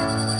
気